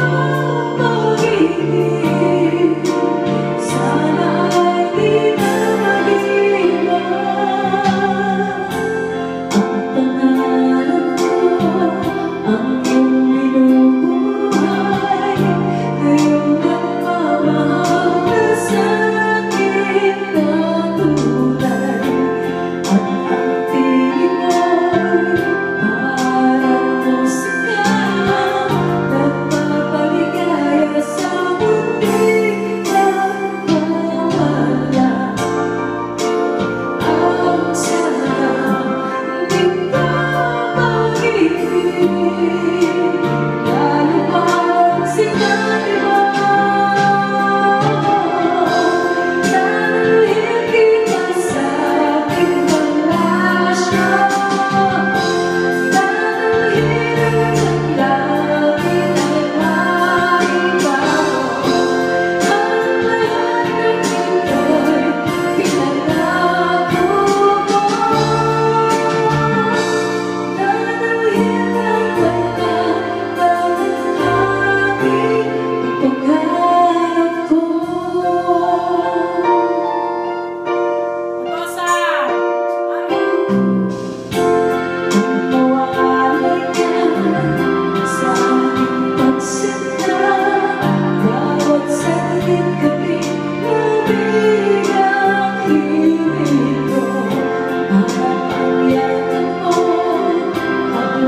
oh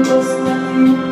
understand